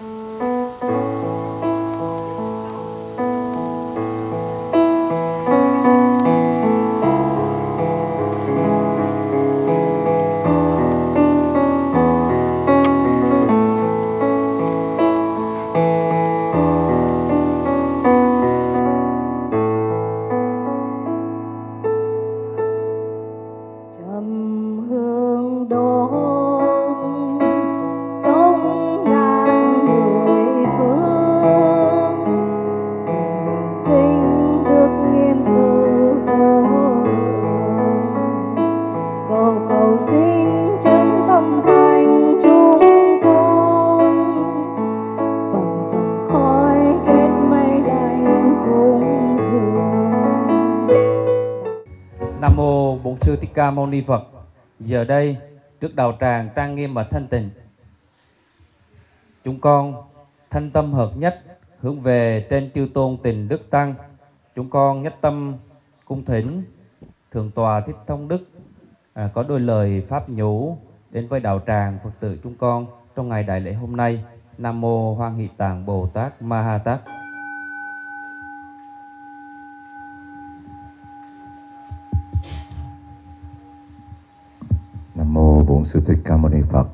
Mm-hmm. Ca Mâu Ni Phật. Giờ đây, trước đạo tràng trang nghiêm và thanh tịnh, chúng con thanh tâm hợp nhất hướng về trên chư tôn tình đức tăng. Chúng con nhất tâm cung thỉnh thượng tòa thích thông đức à, có đôi lời pháp nhũ đến với đạo tràng Phật tử chúng con trong ngày đại lễ hôm nay. Nam mô Hoan Hỷ Tạng Bồ Tát Ma Ha Tát. Bổn Sư Thích Ca Mâu Ni Phật.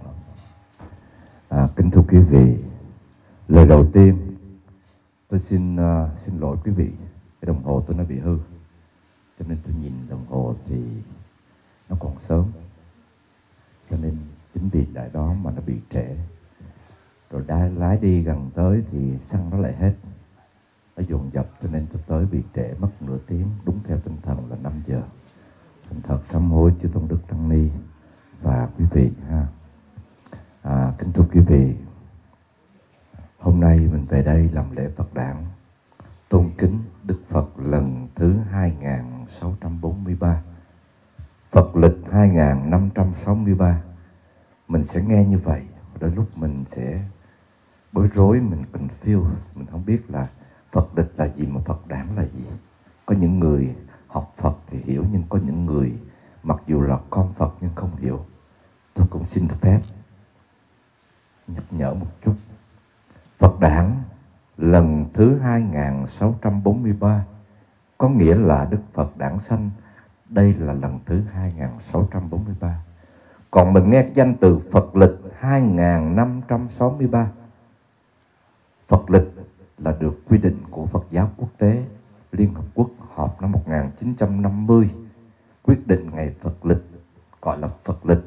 À, kính thưa quý vị, lời đầu tiên tôi xin uh, xin lỗi quý vị, cái đồng hồ tôi nó bị hư, cho nên tôi nhìn đồng hồ thì nó còn sớm, cho nên chính vì tại đó mà nó bị trễ. Rồi đã lái đi gần tới thì xăng nó lại hết, nó dồn dập cho nên tôi tới bị trễ mất nửa tiếng, đúng theo tinh thần là 5 giờ. Thành thật sám hối chư tôn đức tăng ni và quý vị ha. À, kính thưa quý vị, hôm nay mình về đây làm lễ Phật đản tôn kính Đức Phật lần thứ 2643. Phật lịch 2563. Mình sẽ nghe như vậy, đôi lúc mình sẽ bối rối, mình confused mình không biết là Phật lịch là gì mà Phật đản là gì. Có những người học Phật thì hiểu nhưng có những người mặc dù là con Phật nhưng không hiểu tôi cũng xin được phép nhắc nhở một chút. Phật đản lần thứ 2643 có nghĩa là Đức Phật đản sanh đây là lần thứ 2643. Còn mình nghe danh từ Phật lịch 2563. Phật lịch là được quy định của Phật giáo quốc tế Liên Hợp Quốc họp năm 1950 quyết định ngày Phật lịch, gọi là Phật lịch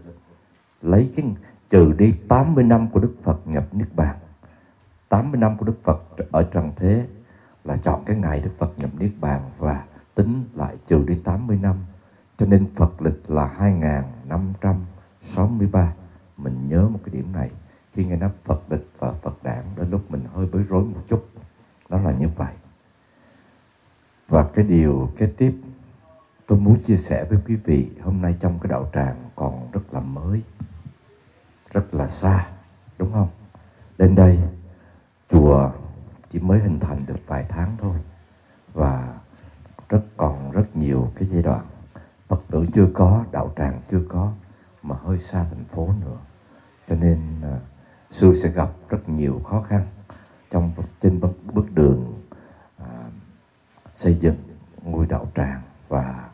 lấy cái trừ đi 80 năm của Đức Phật nhập Niết Bàn. 80 năm của Đức Phật ở trần thế là chọn cái ngày Đức Phật nhập Niết Bàn và tính lại trừ đi 80 năm. Cho nên Phật lịch là 2563 mình nhớ một cái điểm này. Khi nghe nói Phật lịch và Phật đảng đến lúc mình hơi bối rối một chút. Đó là như vậy. Và cái điều kế tiếp tôi muốn chia sẻ với quý vị hôm nay trong cái đạo tràng còn rất là mới rất là xa đúng không? Đến đây chùa chỉ mới hình thành được vài tháng thôi và rất còn rất nhiều cái giai đoạn phật tử chưa có đạo tràng chưa có mà hơi xa thành phố nữa. Cho nên à, uh, sư sẽ gặp rất nhiều khó khăn trong trên bước, bước đường uh, xây dựng ngôi đạo tràng và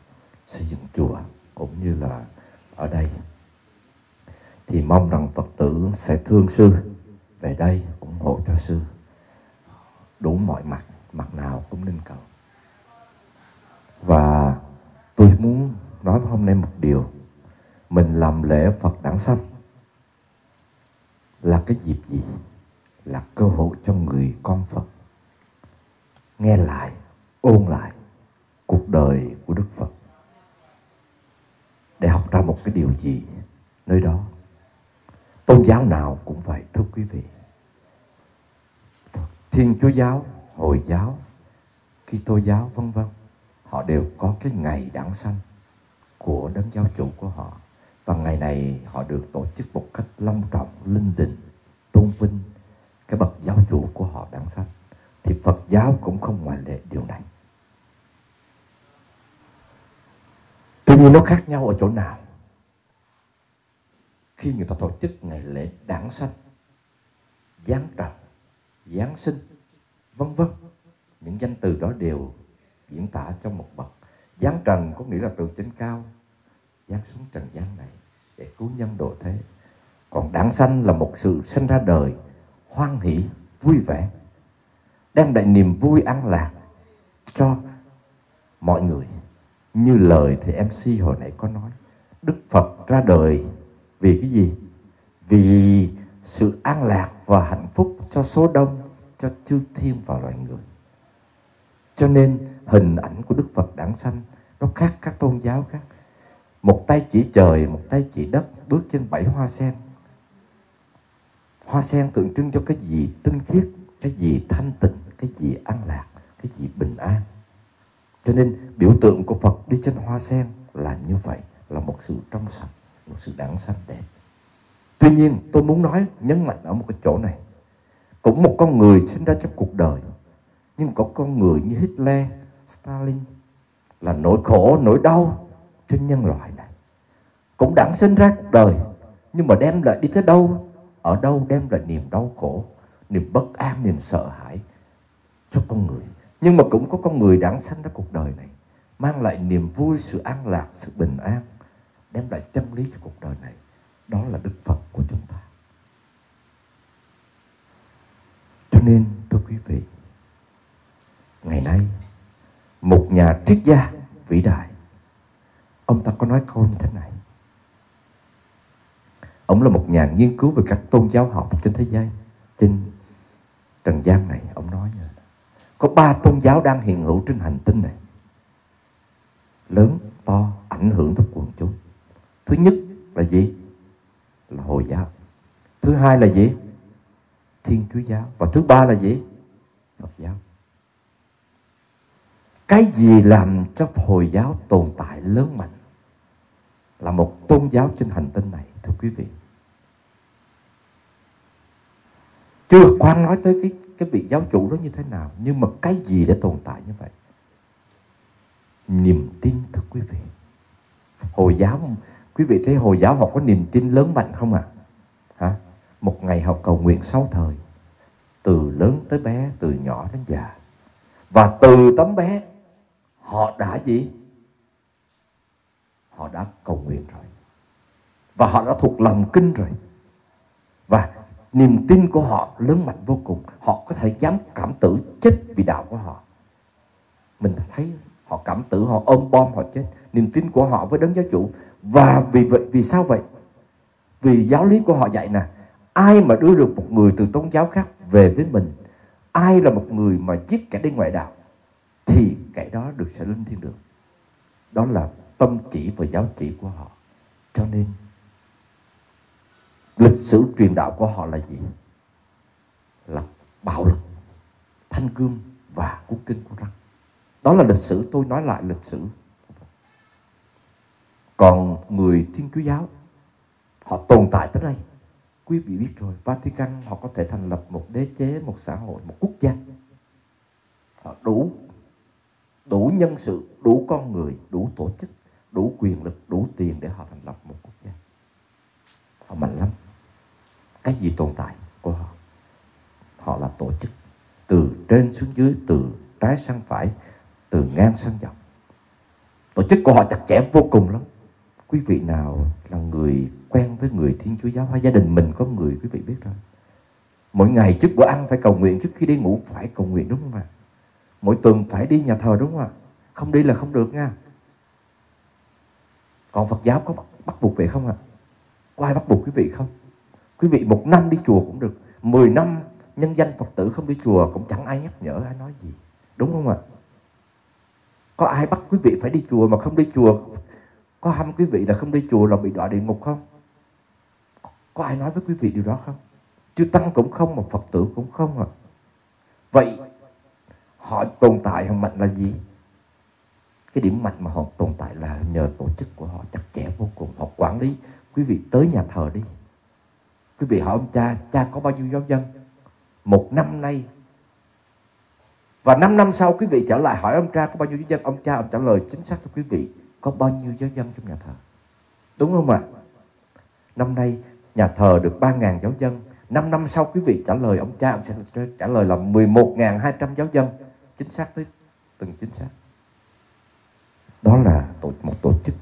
xây dựng chùa cũng như là ở đây thì mong rằng Phật tử sẽ thương sư, về đây ủng hộ cho sư. Đủ mọi mặt mặt nào cũng nên cầu. Và tôi muốn nói hôm nay một điều. Mình làm lễ Phật đản sanh là cái dịp gì? Là cơ hội cho người con Phật nghe lại, ôn lại cuộc đời của Đức Phật. Để học ra một cái điều gì nơi đó? Tôn giáo nào cũng vậy, thưa quý vị. Thiên chúa giáo, hồi giáo, kitô giáo, vân vân, họ đều có cái ngày đản sanh của đấng giáo chủ của họ. Và ngày này họ được tổ chức một cách long trọng, linh đình, tôn vinh cái bậc giáo chủ của họ đản sanh. Thì phật giáo cũng không ngoại lệ điều này. Tuy nhiên nó khác nhau ở chỗ nào? Khi người ta tổ chức ngày lễ đảng sanh giáng trần Giáng sinh, vân vân. Những danh từ đó đều diễn tả trong một bậc. Giáng trần có nghĩa là từ trên cao, giáng xuống trần gian này để cứu nhân độ thế. Còn đảng sanh là một sự sinh ra đời, hoan hỷ, vui vẻ, đem lại niềm vui an lạc cho mọi người. Như lời thì MC hồi nãy có nói, Đức Phật ra đời vì cái gì? Vì sự an lạc và hạnh phúc cho số đông, cho chư thiên và loài người. Cho nên hình ảnh của Đức Phật đản sanh nó khác các tôn giáo khác. Một tay chỉ trời, một tay chỉ đất, bước trên bảy hoa sen. Hoa sen tượng trưng cho cái gì tinh khiết, cái gì thanh tịnh, cái gì an lạc, cái gì bình an. Cho nên biểu tượng của Phật đi trên hoa sen là như vậy, là một sự trong sạch, một sự đáng sắc đẹp. Tuy nhiên tôi muốn nói nhấn mạnh ở một cái chỗ này. Cũng một con người sinh ra trong cuộc đời, nhưng có con người như Hitler, Stalin là nỗi khổ, nỗi đau trên nhân loại này. Cũng đẳng sinh ra cuộc đời, nhưng mà đem lại đi tới đâu? Ở đâu đem lại niềm đau khổ, niềm bất an, niềm sợ hãi cho con người nhưng mà cũng có con người đáng sinh ra cuộc đời này mang lại niềm vui sự an lạc sự bình an đem lại chân lý cho cuộc đời này. Đó là đức phật của chúng ta. Cho nên, thưa quý vị, ngày nay, một nhà triết gia vĩ đại, ông ta có nói câu như thế này. Ông là một nhà nghiên cứu về các tôn giáo học trên thế giới trên trần gian này, ông nói như có ba tôn giáo đang hiện hữu trên hành tinh này. Lớn, to, ảnh hưởng tới quần chúng thứ nhất là gì? Là hồi giáo. Thứ hai là gì? Thiên chúa giáo. Và thứ ba là gì? Phật giáo. Cái gì làm cho hồi giáo tồn tại lớn mạnh là một tôn giáo trên hành tinh này, thưa quý vị? Chưa quan nói tới cái cái vị giáo chủ đó như thế nào, nhưng mà cái gì để tồn tại như vậy? Niềm tin, thưa quý vị. Hồi giáo quý vị thấy hồi giáo họ có niềm tin lớn mạnh không ạ? À? hả? Một ngày họ cầu nguyện sáu thời, từ lớn tới bé, từ nhỏ đến già. Và từ tấm bé, họ đã gì? Họ đã cầu nguyện rồi. Và họ đã thuộc lòng kinh rồi. Và niềm tin của họ lớn mạnh vô cùng. Họ có thể dám cảm tử chết vì đạo của họ. Mình thấy họ cảm tử, họ ôm bom, họ chết. Niềm tin của họ với đấng giáo chủ và vì vậy, vì sao vậy? Vì giáo lý của họ dạy nè, ai mà đưa được một người từ tôn giáo khác về với mình, ai là một người mà giết kẻ đi ngoại đạo, thì kẻ đó được sẽ lên thiên đường. Đó là tâm chỉ và giáo chỉ của họ. Cho nên, lịch sử truyền đạo của họ là gì? Là bạo lực, thanh gươm và cuốn kinh của răng đó là lịch sử, tôi nói lại lịch sử còn người thiên chúa giáo, họ tồn tại tới đây. Quý vị biết rồi, Vatican họ có thể thành lập một đế chế, một xã hội, một quốc gia. Họ đủ đủ nhân sự, đủ con người, đủ tổ chức, đủ quyền lực, đủ tiền để họ thành lập một quốc gia. Họ mạnh lắm. Cái gì tồn tại của họ? Họ là tổ chức. Từ trên xuống dưới, từ trái sang phải, từ ngang sang dọc. Tổ chức của họ chặt chẽ vô cùng lắm quý vị nào là người quen với người thiên chúa giáo hay gia đình mình, có người quý vị biết rồi. Mỗi ngày trước bữa ăn phải cầu nguyện, trước khi đi ngủ phải cầu nguyện, đúng không ạ? Mỗi tuần phải đi nhà thờ, đúng không ạ? Không đi là không được nha. Còn phật giáo có bắt buộc vậy không ạ? Có ai bắt buộc quý vị không? Quý vị một năm đi chùa cũng được. 10 năm nhân danh Phật tử không đi chùa cũng chẳng ai nhắc nhở, ai nói gì. Đúng không ạ? Có ai bắt quý vị phải đi chùa mà không đi chùa có hâm quý vị là không đi chùa là bị đọa địa ngục không? Có ai nói với quý vị điều đó không? Chư tăng cũng không, mà phật tử cũng không à. Vậy họ tồn tại họ mạnh là gì? Cái điểm mạnh mà họ tồn tại là nhờ tổ chức của họ, chặt chẽ vô cùng. Họ quản lý quý vị tới nhà thờ đi. Quý vị hỏi ông cha cha có bao nhiêu giáo dân? Một năm nay. Và năm năm sau quý vị trở lại hỏi ông cha có bao nhiêu giáo dân? Ông cha ông trả lời chính xác cho quý vị có bao nhiêu giáo dân trong nhà thờ? Đúng không ạ? Năm nay, nhà thờ được 3.000 giáo dân. 5 năm sau, quý vị trả lời, ông cha ông sẽ trả lời là 11.200 giáo dân. Chính xác tới từng chính xác. Đó là một tổ chức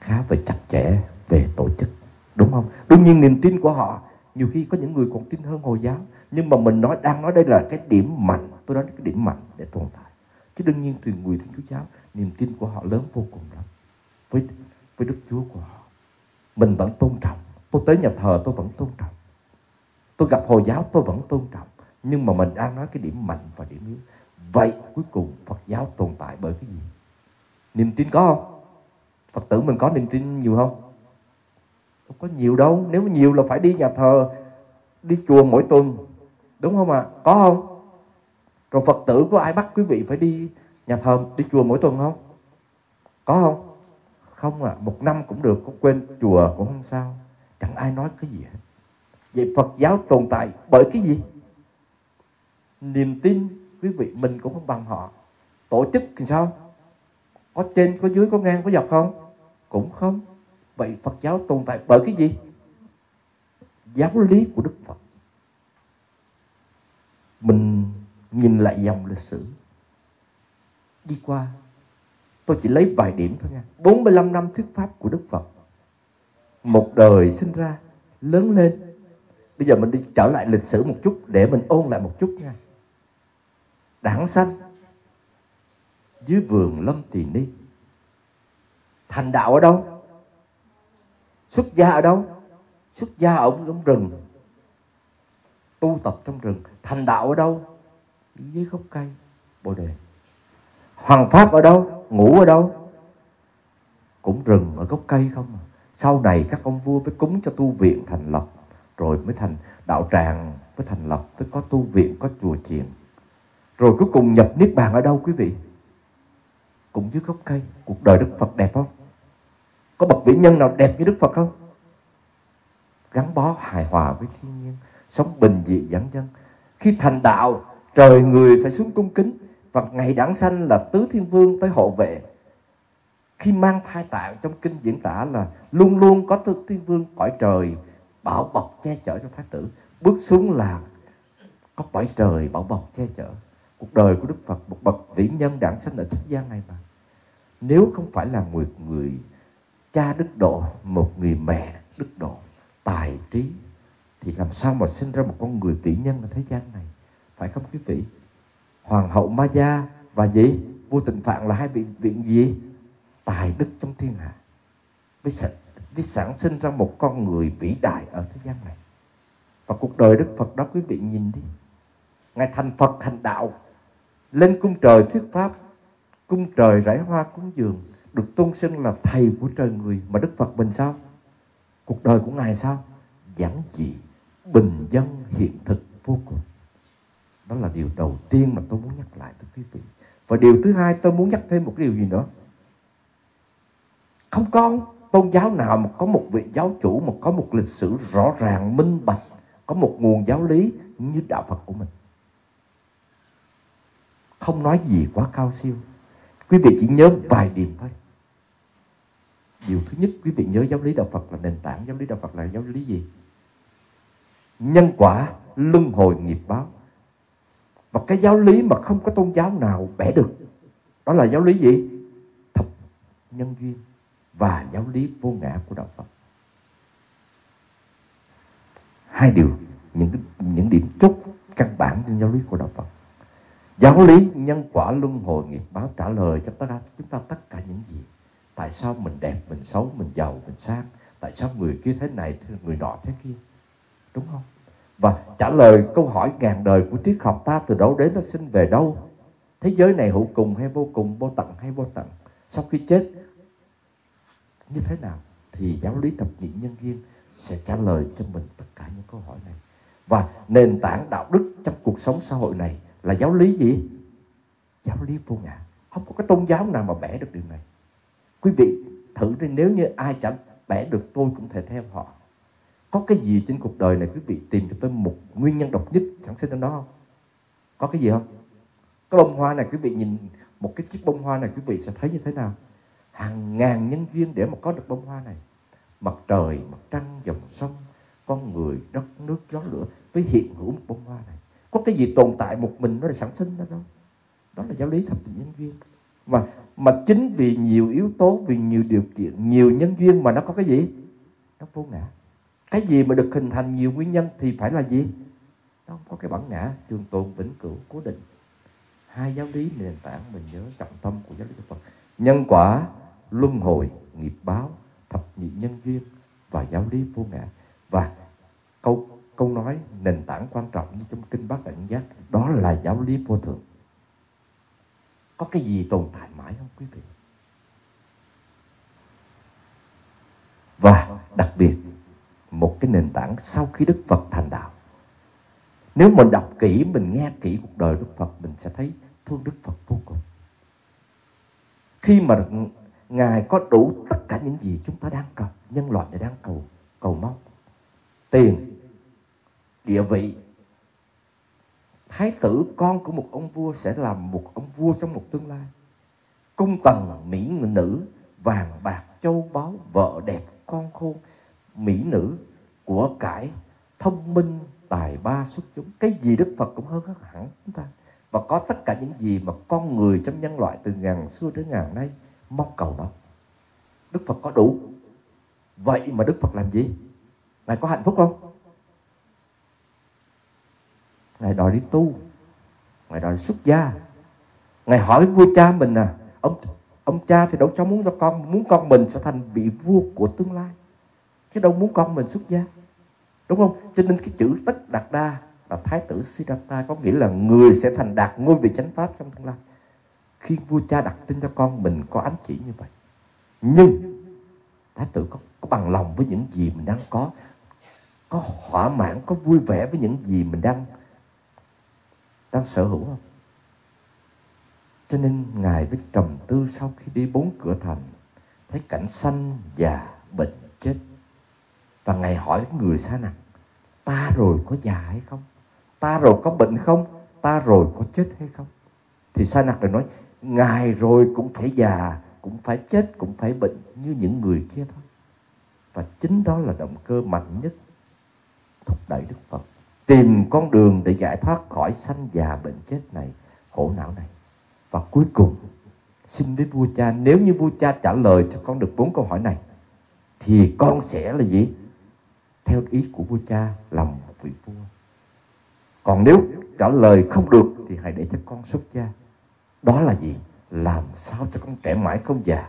khá về chặt chẽ về tổ chức. Đúng không? Đương nhiên, niềm tin của họ, nhiều khi có những người còn tin hơn hồi giáo. Nhưng mà mình nói, đang nói đây là cái điểm mạnh. Tôi nói cái điểm mạnh để tồn tại chứ đương nhiên từ người thiên chúa giáo, niềm tin của họ lớn vô cùng lắm. Với với đức chúa của họ. Mình vẫn tôn trọng. Tôi tới nhà thờ tôi vẫn tôn trọng. Tôi gặp hồi giáo tôi vẫn tôn trọng. Nhưng mà mình đang nói cái điểm mạnh và điểm yếu. Vậy cuối cùng phật giáo tồn tại bởi cái gì? Niềm tin có không? Phật tử mình có niềm tin nhiều không? Không có nhiều đâu. Nếu nhiều là phải đi nhà thờ, đi chùa mỗi tuần. Đúng không ạ? À? có không? Rồi phật tử có ai bắt quý vị phải đi nhà thờ đi chùa mỗi tuần không? Có không? Không à một năm cũng được, có quên chùa cũng không sao. Chẳng ai nói cái gì hết. Vậy phật giáo tồn tại bởi cái gì? Niềm tin quý vị mình cũng không bằng họ. Tổ chức thì sao? Có trên, có dưới, có ngang, có dọc không? Cũng không. Vậy phật giáo tồn tại bởi cái gì? Giáo lý của đức phật. Mình nhìn lại dòng lịch sử. Đi qua, tôi chỉ lấy vài điểm thôi nha. 45 năm thuyết pháp của Đức Phật. Một đời sinh ra, lớn lên. Bây giờ mình đi trở lại lịch sử một chút, để mình ôn lại một chút nha. Đảng sanh, dưới vườn lâm tỳ ni. Thành đạo ở đâu? Xuất gia ở đâu? Xuất gia ở trong rừng. Tu tập trong rừng. Thành đạo ở đâu? Dưới gốc cây, bồ đề. Hoàng pháp ở đâu? Ngủ ở đâu? Cũng rừng ở gốc cây không à? Sau này các ông vua mới cúng cho tu viện thành lập, rồi mới thành đạo tràng, mới thành lập, mới có tu viện, có chùa chiền. Rồi cuối cùng nhập niết bàn ở đâu quý vị? Cũng dưới gốc cây. Cuộc đời đức phật đẹp không? Có bậc vĩ nhân nào đẹp như đức phật không? Gắn bó hài hòa với thiên nhiên, sống bình dị giản dân. Khi thành đạo trời người phải xuống cung kính, và ngày đản sanh là tứ thiên vương tới hộ vệ. Khi mang thai tạng trong kinh diễn tả là luôn luôn có tứ thiên vương cõi trời, bảo bọc che chở cho thái tử. Bước xuống là có cõi trời bảo bọc che chở. Cuộc đời của đức phật một bậc vĩ nhân đản sanh ở thế gian này mà. Nếu không phải là một người cha đức độ, một người mẹ đức độ tài trí, thì làm sao mà sinh ra một con người vĩ nhân ở thế gian này? Phải không quý vị? Hoàng hậu ma gia và gì vua tịnh phạn là hai vị viện gì? Tài đức trong thiên hạ. Với, với sản sinh ra một con người vĩ đại ở thế gian này. Và cuộc đời đức phật đó quý vị nhìn đi. Ngài thành phật thành đạo. Lên cung trời thuyết pháp cung trời rải hoa cúng dường được tôn xưng là thầy của trời người. Mà đức phật mình sao? Cuộc đời của ngài sao? Giản dị bình dân hiện thực vô cùng đó là điều đầu tiên mà tôi muốn nhắc lại tới quý vị. Và điều thứ hai, tôi muốn nhắc thêm một điều gì nữa? Không có tôn giáo nào mà có một vị giáo chủ, mà có một lịch sử rõ ràng, minh bạch, có một nguồn giáo lý như đạo phật của mình. Không nói gì quá cao siêu. Quý vị chỉ nhớ vài điểm thôi. Điều thứ nhất, quý vị nhớ giáo lý đạo phật là nền tảng. Giáo lý đạo phật là giáo lý gì? Nhân quả luân hồi nghiệp báo và cái giáo lý mà không có tôn giáo nào bẻ được, đó là giáo lý gì? Thập nhân duyên và giáo lý vô ngã của đạo phật. Hai điều, những những điểm chốt căn bản trên giáo lý của đạo phật. Giáo lý nhân quả luân hồi nghiệp báo trả lời cho tất cả, chúng ta tất cả những gì. Tại sao mình đẹp, mình xấu, mình giàu, mình sang? Tại sao người kia thế này, người nọ thế kia? Đúng không? Và trả lời câu hỏi ngàn đời của triết học ta, từ đâu đến nó sinh về đâu? Thế giới này hữu cùng hay vô cùng, vô tận hay vô tận? Sau khi chết, như thế nào? Thì giáo lý thập nhị nhân duyên sẽ trả lời cho mình tất cả những câu hỏi này. Và nền tảng đạo đức trong cuộc sống xã hội này là giáo lý gì? Giáo lý vô ngã. Không có cái tôn giáo nào mà bẻ được điều này. Quý vị thử đi, nếu như ai chẳng bẻ được, tôi cũng thể theo họ có cái gì trên cuộc đời này quý vị tìm cho tôi một nguyên nhân độc nhất sản sinh ra đó không? Có cái gì không? Cái bông hoa này quý vị nhìn, một cái chiếc bông hoa này quý vị sẽ thấy như thế nào? Hàng ngàn nhân duyên để mà có được bông hoa này. Mặt trời, mặt trăng, dòng sông, con người, đất, nước, gió, lửa với hiện hữu một bông hoa này. Có cái gì tồn tại một mình nó là sản sinh ra đâu? Đó là giáo lý thập tự nhân duyên mà mà chính vì nhiều yếu tố, vì nhiều điều kiện, nhiều nhân duyên mà nó có cái gì? Nó vô ngã cái gì mà được hình thành nhiều nguyên nhân thì phải là gì? Nó không có cái bản ngã, trường tồn vĩnh cửu cố định. Hai giáo lý nền tảng mình nhớ trọng tâm của giáo lý Phật. Nhân quả, luân hồi, nghiệp báo, thập nhị nhân duyên và giáo lý vô ngã. Và câu câu nói nền tảng quan trọng như trong kinh bát đại giác, đó là giáo lý vô thường có cái gì tồn tại mãi không quý vị? Và đặc biệt một cái nền tảng sau khi đức phật thành đạo. Nếu mình đọc kỹ, mình nghe kỹ cuộc đời đức phật, mình sẽ thấy thương đức phật vô cùng. Khi mà ngài có đủ tất cả những gì chúng ta đang cầu nhân loại này đang cầu cầu mong, tiền, địa vị, thái tử, con của một ông vua sẽ làm một ông vua trong một tương lai. Cung tần, mỹ nữ, vàng bạc, châu báu, vợ đẹp, con khôn, mỹ nữ của cải thông minh tài ba xuất chúng. Cái gì đức phật cũng hơn hẳn chúng ta. Và có tất cả những gì mà con người trong nhân loại từ ngàn xưa đến ngàn nay mong cầu đó. Đức phật có đủ. Vậy mà đức phật làm gì? Ngài có hạnh phúc không? Ngài đòi đi tu. Ngài đòi xuất gia. Ngài hỏi vua cha mình à ông ông cha thì đâu cho muốn cho con, muốn con mình sẽ thành vị vua của tương lai chứ đâu muốn con mình xuất gia. Đúng không? Cho nên cái chữ tất đạt đa là thái tử siddhartha có nghĩa là người sẽ thành đạt ngôi vị chánh pháp trong tương lai. Khi vua cha đặt tên cho con mình có ánh chỉ như vậy. Nhưng thái tử có, có bằng lòng với những gì mình đang có có thỏa mãn có vui vẻ với những gì mình đang đang sở hữu không? Cho nên ngài với trầm tư sau khi đi bốn cửa thành thấy cảnh sanh già bệnh chết và ngài hỏi người xa nặng ta rồi có già hay không? Ta rồi có bệnh không? Ta rồi có chết hay không? Thì sa nặc lại nói, ngài rồi cũng phải già, cũng phải chết, cũng phải bệnh như những người kia thôi. Và chính đó là động cơ mạnh nhất thúc đẩy đức phật tìm con đường để giải thoát khỏi sanh già bệnh chết này, khổ não này. Và cuối cùng, xin với vua cha, nếu như vua cha trả lời cho con được bốn câu hỏi này, thì con sẽ là gì? Theo ý của vua cha làm một vị vua. Còn nếu trả lời không được thì hãy để cho con xuất gia. Đó là gì? Làm sao cho con trẻ mãi không già?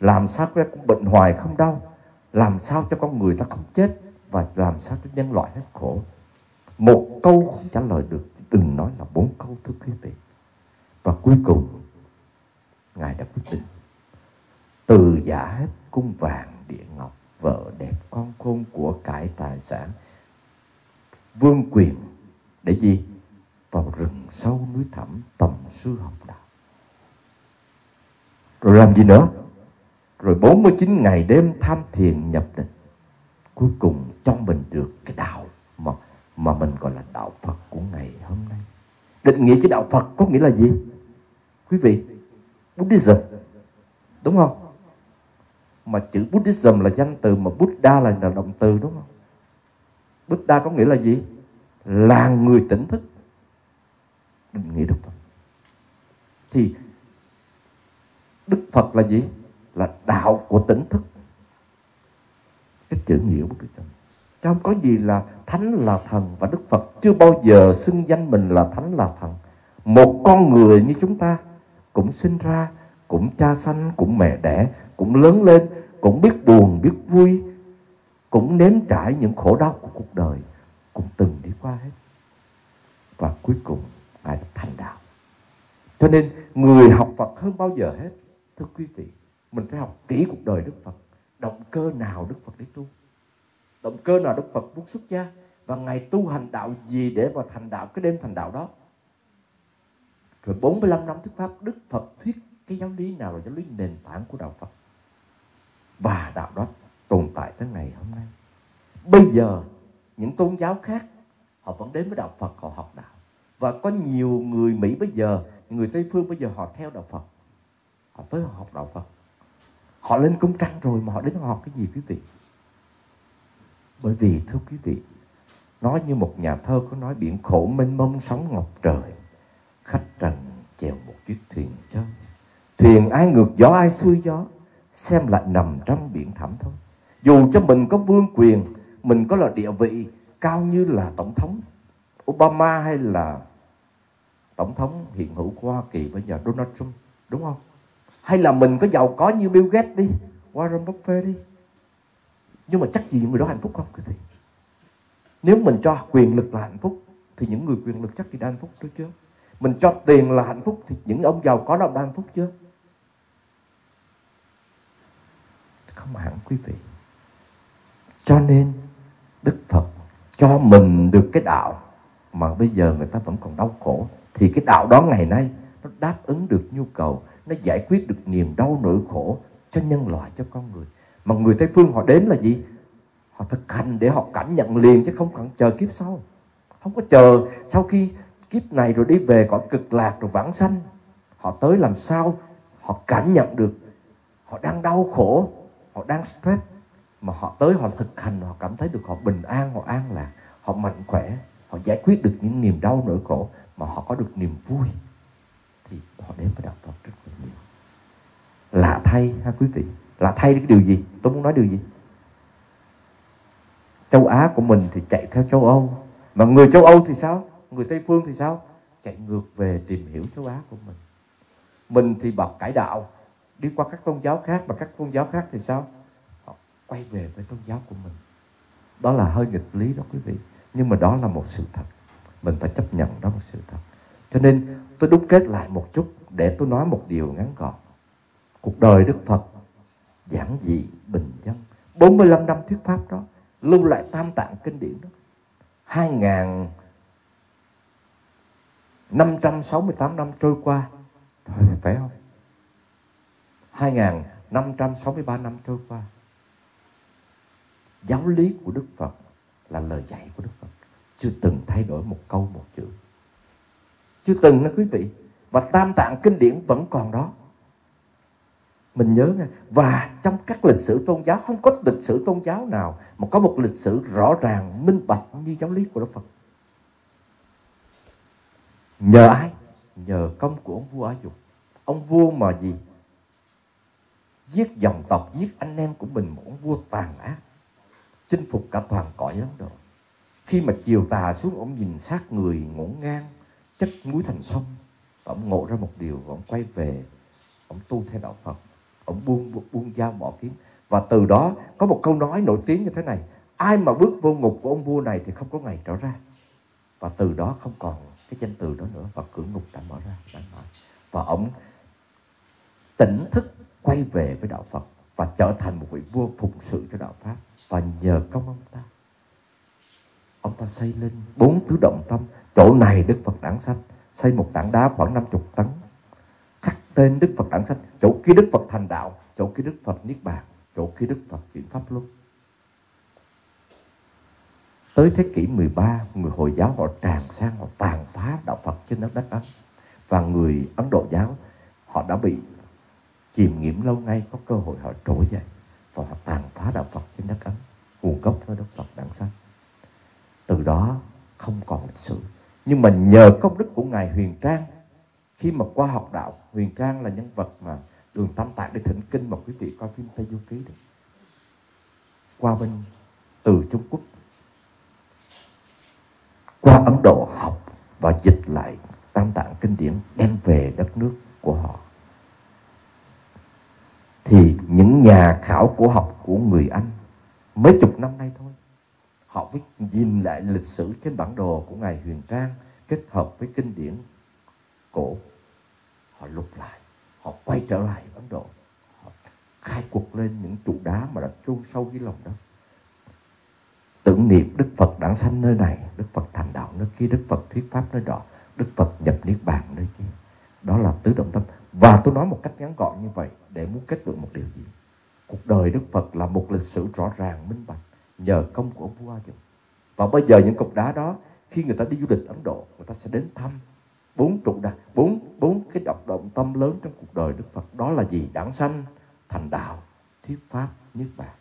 Làm sao cho con bệnh hoài không đau? Làm sao cho con người ta không chết? Và làm sao cho nhân loại hết khổ? Một câu không trả lời được đừng nói là bốn câu, thưa quý vị. Và cuối cùng, ngài đã quyết định từ giả hết cung vàng địa ngọc vợ đẹp con khôn của cải tài sản vương quyền, để gì? Vào rừng sâu núi thẳm tầm sư học đạo. Rồi làm gì nữa? Rồi 49 ngày đêm tham thiền nhập định. Cuối cùng trong mình được cái đạo mà mà mình gọi là đạo Phật của ngày hôm nay. Định nghĩa chữ đạo Phật có nghĩa là gì? Quý vị, Buddhism. Đúng không? Mà chữ Buddhism là danh từ mà Buddha là, là động từ đúng không? Buddha có nghĩa là gì? Là người tỉnh thức. Định nghĩa Đức Phật thì Đức Phật là gì? Là đạo của tỉnh thức. Cái chữ nghĩa Buddhism. Không có gì là thánh là thần và Đức Phật chưa bao giờ xưng danh mình là thánh là thần. Một con người như chúng ta cũng sinh ra cũng cha sanh cũng mẹ đẻ cũng lớn lên, cũng biết buồn, biết vui, cũng nếm trải những khổ đau của cuộc đời, cũng từng đi qua hết. Và cuối cùng, ngài đã thành đạo. Cho nên, người học Phật hơn bao giờ hết. Thưa quý vị, mình phải học kỹ cuộc đời Đức Phật. Động cơ nào Đức Phật để tu? Động cơ nào Đức Phật muốn xuất gia? Và ngày tu hành đạo gì để mà thành đạo cái đêm thành đạo đó? Rồi 45 năm thuyết pháp, Đức Phật thuyết cái giáo lý nào là giáo lý nền tảng của đạo Phật? Và đạo đó tồn tại tới ngày hôm nay. Bây giờ, những tôn giáo khác, họ vẫn đến với đạo Phật, họ học đạo. Và có nhiều người Mỹ bây giờ, người Tây phương bây giờ họ theo đạo Phật. Họ tới họ học đạo Phật. Họ lên công trăng rồi mà họ đến họ học cái gì quý vị? Bởi vì, thưa quý vị, nói như một nhà thơ có nói, biển khổ mênh mông sóng ngọc trời, khách trần chèo một chiếc thuyền trơn thuyền ai ngược gió, ai xuôi gió? Xem lại nằm trong biển thẳm thôi. Dù cho mình có vương quyền, mình có là địa vị cao như là tổng thống Obama hay là tổng thống hiện hữu của Hoa Kỳ bây giờ Donald Trump, đúng không? Hay là mình có giàu có như Bill Gates đi, Warren Buffett đi. Nhưng mà chắc gì những người đó hạnh phúc không, quý vị? Nếu mình cho quyền lực là hạnh phúc, thì những người quyền lực chắc gì đã hạnh phúc, đúng chưa? Mình cho tiền là hạnh phúc, thì những ông giàu có đó đã hạnh phúc chưa? Không hẳn quý vị. Cho nên đức phật cho mình được cái đạo mà bây giờ người ta vẫn còn đau khổ, thì cái đạo đó ngày nay nó đáp ứng được nhu cầu, nó giải quyết được niềm đau nỗi khổ cho nhân loại, cho con người. Mà người tây phương họ đến là gì? Họ thực hành để họ cảm nhận liền chứ không cần chờ kiếp sau. Không có chờ sau khi kiếp này rồi đi về cõi cực lạc rồi vãng sanh, họ tới làm sao họ cảm nhận được họ đang đau khổ họ đang stress, mà họ tới họ thực hành, họ cảm thấy được họ bình an, họ an lạc, họ mạnh khỏe, họ giải quyết được những niềm đau nỗi khổ mà họ có được niềm vui. Thì họ đến với đạo Phật rất là nhiều. Lạ thay ha quý vị? Lạ thay cái điều gì? Tôi muốn nói điều gì? Châu Á của mình thì chạy theo châu Âu, mà người châu Âu thì sao? Người Tây phương thì sao? Chạy ngược về tìm hiểu châu Á của mình. Mình thì bọc cải đạo đi qua các tôn giáo khác và các tôn giáo khác thì sao? Họ quay về với tôn giáo của mình. Đó là hơi nghịch lý đó quý vị. Nhưng mà đó là một sự thật. Mình phải chấp nhận đó là một sự thật. Cho nên tôi đúc kết lại một chút để tôi nói một điều ngắn gọn. Cuộc đời Đức Phật giản dị bình dân. 45 năm thuyết pháp đó lưu lại tam tạng kinh điển đó. 2.568 năm trôi qua. Rồi, phải không? 2563 năm trôi qua. Giáo lý của Đức Phật là lời dạy của Đức Phật. Chưa từng thay đổi một câu một chữ. Chưa từng đó quý vị. Và tam tạng kinh điển vẫn còn đó. Mình nhớ nha. Và trong các lịch sử tôn giáo, không có lịch sử tôn giáo nào mà có một lịch sử rõ ràng, minh bạch như giáo lý của Đức Phật. Nhờ ai? Nhờ công của ông vua Á Dục. Ông vua mà gì? Giết dòng tộc, giết anh em của mình một ông vua tàn ác, chinh phục cả toàn cõi Ấn Độ. Khi mà chiều tà xuống, ông nhìn sát người ngổn ngang, chất núi thành sông, và ông ngộ ra một điều và ông quay về, ông tu theo đạo Phật. Ông buông buông dao bỏ kiếm. Và từ đó có một câu nói nổi tiếng như thế này, ai mà bước vô ngục của ông vua này thì không có ngày trở ra. Và từ đó không còn cái danh từ đó nữa, và cửa ngục đã mở ra, đã nói. Và ông tỉnh thức quay về với đạo Phật và trở thành một vị vua phụng sự cho đạo Pháp. Và nhờ công ông ta ông ta xây lên bốn tứ động tâm. Chỗ này Đức Phật đản sanh, xây một tảng đá khoảng 50 tấn. Khắc tên Đức Phật đản sanh, chỗ kia Đức Phật thành đạo, chỗ kia Đức Phật niết bàn, chỗ kia Đức Phật chuyển pháp luân. Tới thế kỷ 13 người Hồi giáo họ tràn sang, họ tàn phá đạo Phật trên đất đất Ấn. Và người Ấn Độ giáo, họ đã bị chìm nghiệm lâu ngay có cơ hội họ trỗi dậy và họ tàn phá đạo Phật trên đất Ấn. Nguồn gốc nơi Đức Phật đản sanh từ đó không còn lịch sử. Nhưng mà nhờ công đức của ngài Huyền Trang, khi mà qua học đạo, Huyền Trang là nhân vật mà đường Tam Tạng để thỉnh kinh mà quý vị coi phim Tây Du Ký được. Qua bên, từ Trung Quốc, qua Ấn Độ học và dịch lại Tam Tạng kinh điển, đem về đất nước của họ thì những nhà khảo cổ học của người Anh mấy chục năm nay thôi, họ mới nhìn lại lịch sử trên bản đồ của ngài Huyền Trang kết hợp với kinh điển cổ. Họ lục lại, họ quay trở lại Ấn Độ, họ khai cuộc lên những trụ đá mà đã chôn sâu dưới lòng đất. Tưởng niệm Đức Phật đản sanh nơi này, Đức Phật thành đạo nơi kia, Đức Phật thuyết pháp nơi đó, Đức Phật nhập niết bàn nơi kia. Đó là tứ động tâm và tôi nói một cách ngắn gọn như vậy để muốn kết luận một điều gì? Cuộc đời Đức Phật là một lịch sử rõ ràng, minh bạch, nhờ công của ông vua A và bây giờ những cục đá đó, khi người ta đi du lịch Ấn Độ, người ta sẽ đến thăm bốn trụ đá, bốn bốn cái động động tâm lớn trong cuộc đời Đức Phật. Đó là gì? Đản sanh, thành đạo, thuyết pháp, niết bàn.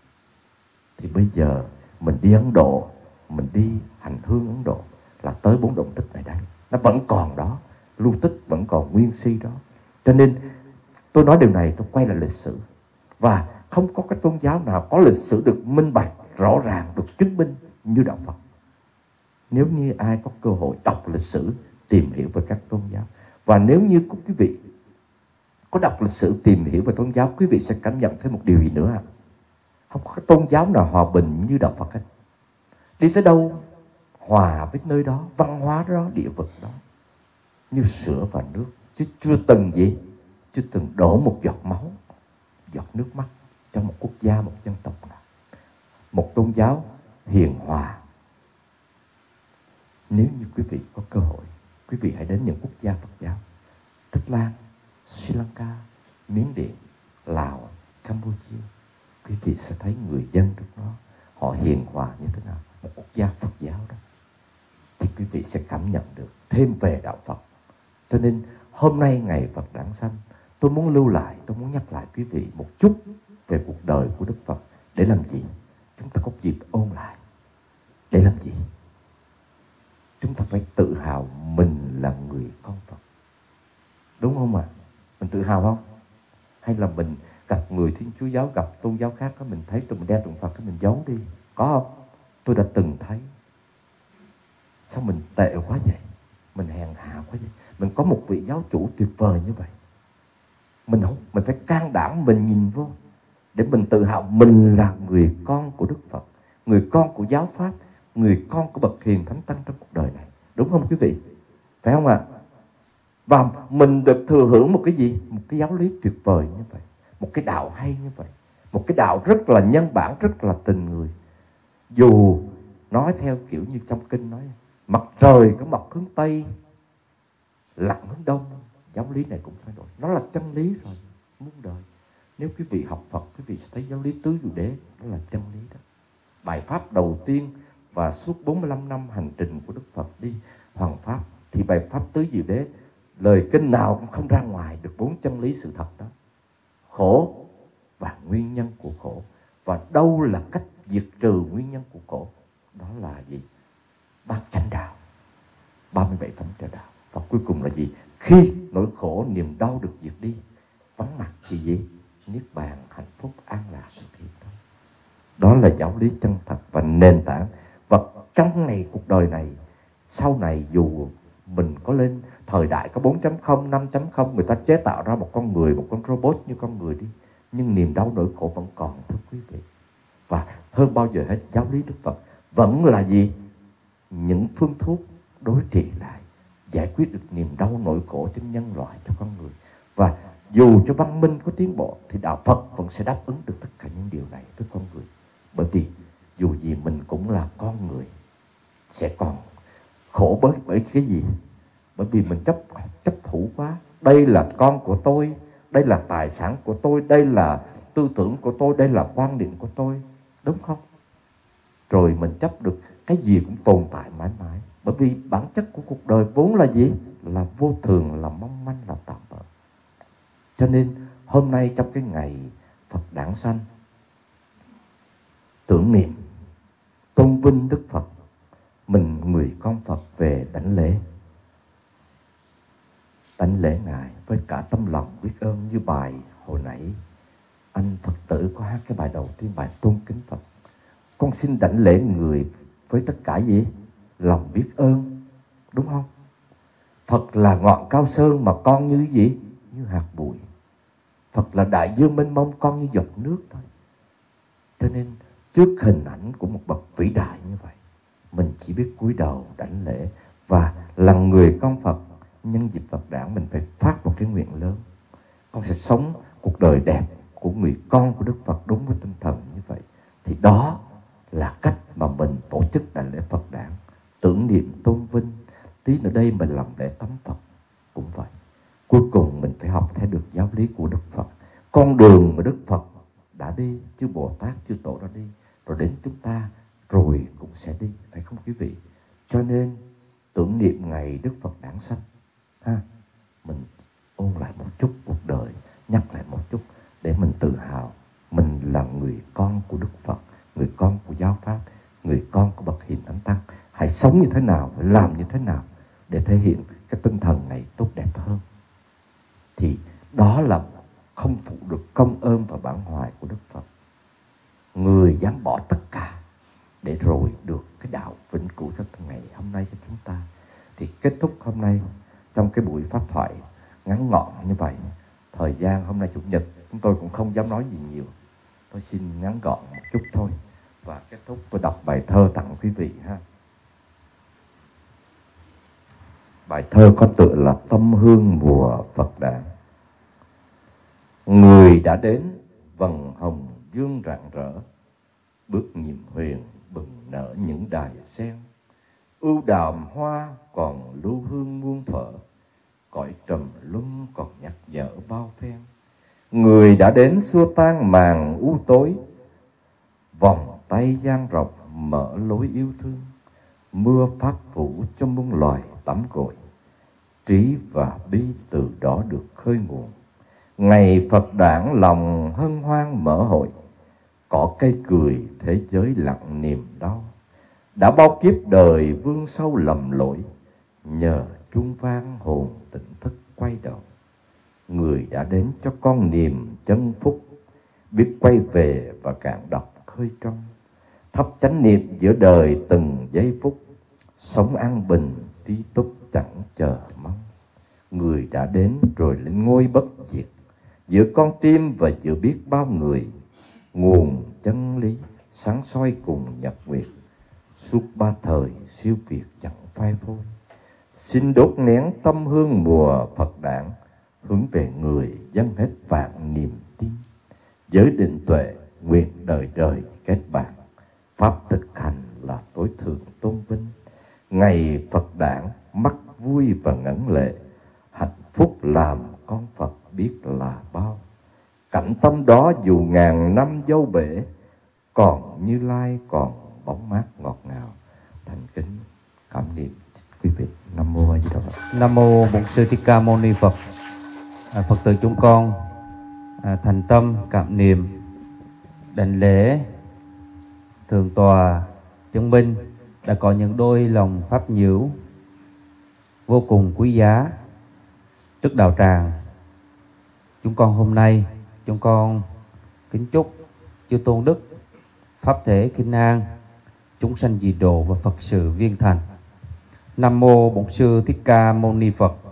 Thì bây giờ mình đi ấn độ, mình đi hành hương ấn độ là tới bốn động tích này đây nó vẫn còn đó, lưu tích vẫn còn nguyên si đó cho nên, tôi nói điều này, tôi quay lại lịch sử. Và không có cái tôn giáo nào có lịch sử được minh bạch, rõ ràng, được chứng minh như đạo Phật. Nếu như ai có cơ hội đọc lịch sử, tìm hiểu về các tôn giáo. Và nếu như quý vị có đọc lịch sử, tìm hiểu về tôn giáo, quý vị sẽ cảm nhận thêm một điều gì nữa không có tôn giáo nào hòa bình như đạo Phật hết. Đi tới đâu, hòa với nơi đó, văn hóa đó, địa vực đó, như sữa và nước chứ chưa từng gì. Chưa từng đổ một giọt máu giọt nước mắt cho một quốc gia một dân tộc nào. Một tôn giáo hiền hòa. Nếu như quý vị có cơ hội quý vị hãy đến những quốc gia Phật giáo. Tích Lan, Sri Lanka, Miến Điện, Lào, Campuchia. Quý vị sẽ thấy người dân trong đó họ hiền hòa như thế nào. Một quốc gia Phật giáo đó thì quý vị sẽ cảm nhận được thêm về đạo Phật cho nên hôm nay ngày Phật đản sanh, tôi muốn lưu lại, tôi muốn nhắc lại quý vị một chút về cuộc đời của Đức Phật. Để làm gì? Chúng ta có dịp ôn lại. Để làm gì? Chúng ta phải tự hào mình là người con Phật. Đúng không ạ? À? mình tự hào không? Hay là mình gặp người thiên chúa giáo, gặp tôn giáo khác đó mình thấy tụi mình đeo tượng Phật cái mình giấu đi. Có không? Tôi đã từng thấy. Sao mình tệ quá vậy? Mình hèn hạ quá vậy? Mình có một vị giáo chủ tuyệt vời như vậy. Mình không, mình phải can đảm, mình nhìn vô, để mình tự hào mình là người con của Đức Phật, người con của giáo pháp, người con của bậc hiền thánh tăng trong cuộc đời này. Đúng không quý vị? Phải không ạ? À? và mình được thừa hưởng một cái gì? Một cái giáo lý tuyệt vời như vậy, một cái đạo hay như vậy, một cái đạo rất là nhân bản, rất là tình người. Dù nói theo kiểu như trong kinh nói, mặt trời có mặt hướng tây lặng hướng đông, giáo lý này cũng thay đổi. Nó là chân lý rồi muốn đời. Nếu quý vị học Phật, quý vị sẽ thấy giáo lý tứ diệu đế đó là chân lý đó. Bài pháp đầu tiên và suốt 45 năm hành trình của Đức Phật đi, hoàng pháp, thì bài pháp tứ diệu đế, lời kinh nào cũng không ra ngoài được bốn chân lý sự thật đó. Khổ và nguyên nhân của khổ, và đâu là cách diệt trừ nguyên nhân của khổ? Đó là gì? Bát chánh đạo 37 phẩm trợ đạo và cuối cùng là gì? Khi nỗi khổ niềm đau được diệt đi vắng mặt thì gì? Niết bàn hạnh phúc an lạc thực hiện đó đó là giáo lý chân thật và nền tảng. Và trong này cuộc đời này sau này dù mình có lên thời đại có 4.0, 5.0 người ta chế tạo ra một con người, một con robot như con người đi. Nhưng niềm đau nỗi khổ vẫn còn thưa quý vị. Và hơn bao giờ hết giáo lý Đức Phật vẫn là gì? Những phương thuốc đối trị lại giải quyết được niềm đau nỗi khổ cho nhân loại, cho con người. Và dù cho văn minh có tiến bộ, thì đạo Phật vẫn sẽ đáp ứng được tất cả những điều này với con người. Bởi vì dù gì mình cũng là con người, sẽ còn khổ bởi bởi cái gì? Bởi vì mình chấp chấp thủ quá. Đây là con của tôi, đây là tài sản của tôi, đây là tư tưởng của tôi, đây là quan điểm của tôi. Đúng không? Rồi mình chấp được cái gì cũng tồn tại mãi mãi bởi vì bản chất của cuộc đời vốn là gì? Là vô thường, là mong manh, là tạm bợ. Cho nên hôm nay trong cái ngày phật đản sanh, tưởng niệm, tôn vinh đức phật, mình người con phật về đảnh lễ. Đảnh lễ ngài với cả tâm lòng biết ơn như bài hồi nãy. Anh phật tử có hát cái bài đầu tiên, bài tôn kính phật. Con xin đảnh lễ người với tất cả gì? Lòng biết ơn, đúng không? Phật là ngọn cao sơn mà con như gì? Như hạt bụi. Phật là đại dương mênh mông, con như giọt nước thôi. Cho nên trước hình ảnh của một bậc vĩ đại như vậy, mình chỉ biết cúi đầu đảnh lễ và là người con phật, nhân dịp Phật đản mình phải phát một cái nguyện lớn. Con sẽ sống cuộc đời đẹp của người con của Đức Phật đúng với tinh thần như vậy. Thì đó là cách mà mình tổ chức đại lễ Phật đản tưởng niệm tôn vinh tí nữa đây mình làm lễ tắm Phật. Cũng vậy, cuối cùng mình phải học theo được giáo lý của Đức Phật. Con đường mà Đức Phật đã đi, chứ Bồ Tát chưa Tổ đã đi, rồi đến chúng ta, rồi cũng sẽ đi, phải không quý vị? Cho nên, tưởng niệm ngày Đức Phật đản sanh, ha, mình ôn lại một chút cuộc đời, nhắc lại một chút, để mình tự hào. Mình là người con của đức phật, người con của giáo pháp, người con của bậc hiền thánh tăng hãy sống như thế nào làm như thế nào để thể hiện cái tinh thần này tốt đẹp hơn. Thì đó là không phụ được công ơn và bản hoài của Đức Phật. Người dám bỏ tất cả để rồi được cái đạo vĩnh cửu cho ngày hôm nay cho chúng ta. Thì kết thúc hôm nay trong cái buổi pháp thoại ngắn gọn như vậy. Thời gian hôm nay chủ nhật, chúng tôi cũng không dám nói gì nhiều. Tôi xin ngắn gọn một chút thôi. Và kết thúc, tôi đọc bài thơ tặng quý vị ha. Bài thơ có tựa là tâm hương mùa phật đản người đã đến, vầng hồng dương rạng rỡ. Bước nhiệm huyền bừng nở những đài sen. Ưu đàm hoa còn lưu hương muôn thuở cõi trầm luân còn nhắc nhở bao phen. Người đã đến xua tan màn u tối. Vòng tay gian rộng mở lối yêu thương. Mưa phát vũ cho muôn loài tắm gội. Trí và bi từ đó được khơi nguồn. Ngày phật đản lòng hân hoan mở hội. Cỏ cây cười thế giới lặng niềm đau. Đã bao kiếp đời vương sâu lầm lỗi. Nhờ trung vang hồn tỉnh thức quay đầu. Người đã đến cho con niềm chân phúc. Biết quay về và cạn đọc khơi trong. Thắp chánh niệm giữa đời từng giây phút. Sống an bình trí túc chẳng chờ mong. Người đã đến rồi lên ngôi bất diệt. Giữa con tim và giữa biết bao người, nguồn chân lý sáng soi cùng nhật nguyệt. Suốt ba thời siêu việt chẳng phai phôi. Xin đốt nén tâm hương mùa phật đản, hướng về người dân hết vạn niềm tin. Giới định tuệ nguyện đời đời kết bạn. Pháp thực hành là tối thượng tôn vinh ngày phật đản mắt vui và ngẩn lệ. Hạnh phúc làm con phật biết là bao. Cảnh tâm đó dù ngàn năm dâu bể còn như lai còn bóng mát ngọt ngào. Thành kính cảm niệm quý vị. Nam mô a di đà phật. Nam mô Bổn sư Thích Ca Mâu Ni Phật. À, Phật tử chúng con à, thành tâm cảm niệm đảnh lễ thường tòa chứng minh đã có những đôi lòng pháp nhiễu, vô cùng quý giá trước đạo tràng. Chúng con hôm nay, chúng con kính chúc chư tôn đức, pháp thể kinh an, chúng sanh dị độ và Phật sự viên thành. Nam mô Bổn sư Thích Ca Mâu Ni Phật.